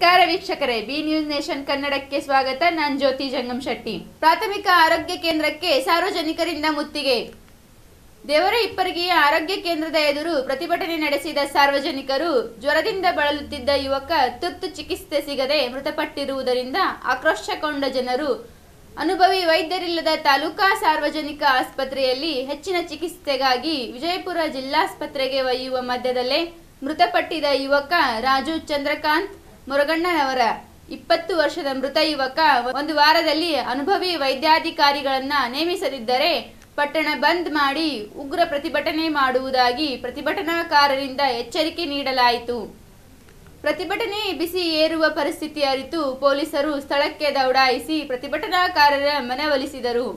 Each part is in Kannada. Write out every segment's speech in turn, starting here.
ನಮಸ್ಕಾರ ವೀಕ್ಷಕರೇ, ಬಿ ನ್ಯೂಸ್ ನೇಷನ್ ಕನ್ನಡಕ್ಕೆ ಸ್ವಾಗತ. ನಾನ್ ಜ್ಯೋತಿ ಜಂಗಮ್ ಶೆಟ್ಟಿ. ಪ್ರಾಥಮಿಕ ಆರೋಗ್ಯ ಕೇಂದ್ರಕ್ಕೆ ಸಾರ್ವಜನಿಕರಿಂದ ಮುತ್ತಿಗೆ. ದೇವರ ಇಪ್ಪರಿಗೆಯ ಆರೋಗ್ಯ ಕೇಂದ್ರದ ಎದುರು ಪ್ರತಿಭಟನೆ ನಡೆಸಿದ ಸಾರ್ವಜನಿಕರು, ಜ್ವರದಿಂದ ಬಳಲುತ್ತಿದ್ದ ಯುವಕ ತುರ್ತು ಚಿಕಿತ್ಸೆ ಸಿಗದೆ ಮೃತಪಟ್ಟಿರುವುದರಿಂದ ಆಕ್ರೋಶಗೊಂಡ ಜನರು. ಅನುಭವಿ ವೈದ್ಯರಿಲ್ಲದ ತಾಲೂಕಾ ಸಾರ್ವಜನಿಕ ಆಸ್ಪತ್ರೆಯಲ್ಲಿ ಹೆಚ್ಚಿನ ಚಿಕಿತ್ಸೆಗಾಗಿ ವಿಜಯಪುರ ಜಿಲ್ಲಾಸ್ಪತ್ರೆಗೆ ಒಯ್ಯುವ ಮಧ್ಯದಲ್ಲೇ ಮೃತಪಟ್ಟಿದ ಯುವಕ ರಾಜು ಚಂದ್ರಕಾಂತ್ ಮುರುಗಣ್ಣನವರ ಇಪ್ಪತ್ತು ವರ್ಷದ ಮೃತ ಯುವಕ ಒಂದು ವಾರದಲ್ಲಿ ಅನುಭವಿ ವೈದ್ಯಾಧಿಕಾರಿಗಳನ್ನ ನೇಮಿಸದಿದ್ದರೆ ಪಟ್ಟಣ ಬಂದ್ ಮಾಡಿ ಉಗ್ರ ಪ್ರತಿಭಟನೆ ಮಾಡುವುದಾಗಿ ಪ್ರತಿಭಟನಾಕಾರರಿಂದ ಎಚ್ಚರಿಕೆ ನೀಡಲಾಯಿತು. ಪ್ರತಿಭಟನೆ ಬಿಸಿ ಏರುವ ಪರಿಸ್ಥಿತಿ ಅರಿತು ಪೊಲೀಸರು ಸ್ಥಳಕ್ಕೆ ದೌಡಾಯಿಸಿ ಪ್ರತಿಭಟನಾಕಾರರ ಮನವೊಲಿಸಿದರು.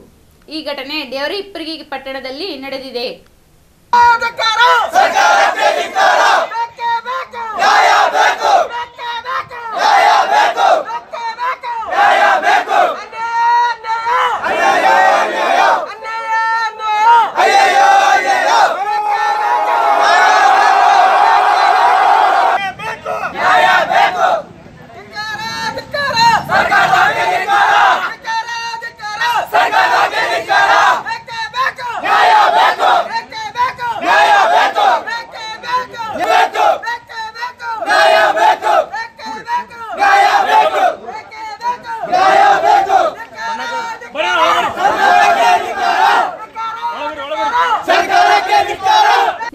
ಈ ಘಟನೆ ದೇವರಿಪ್ಪರಿಗೆ ಪಟ್ಟಣದಲ್ಲಿ ನಡೆದಿದೆ.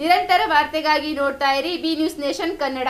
ನಿರಂತರ ವಾರ್ತೆಗಾಗಿ ನೋಡ್ತಾ ಇರಿ ಬಿ ನ್ಯೂಸ್ ನೇಷನ್ ಕನ್ನಡ.